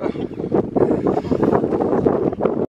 Oh.